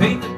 Vem.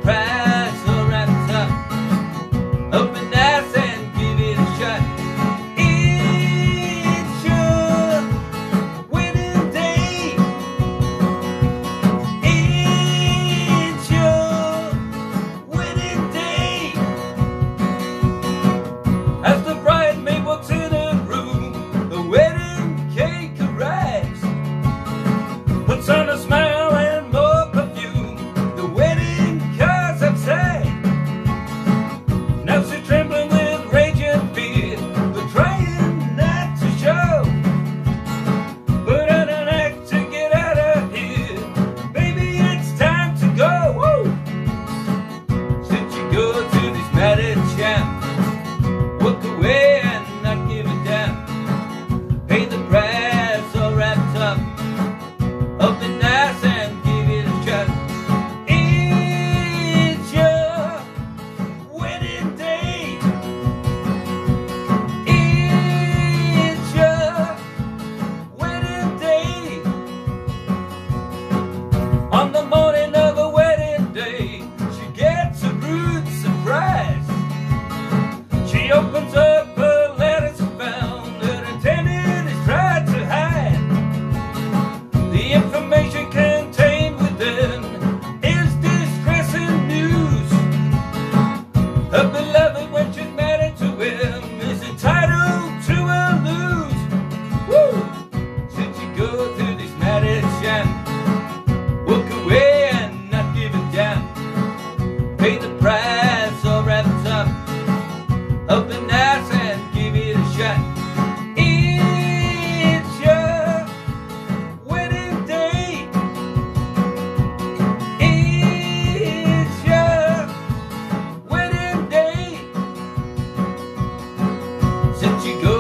you go?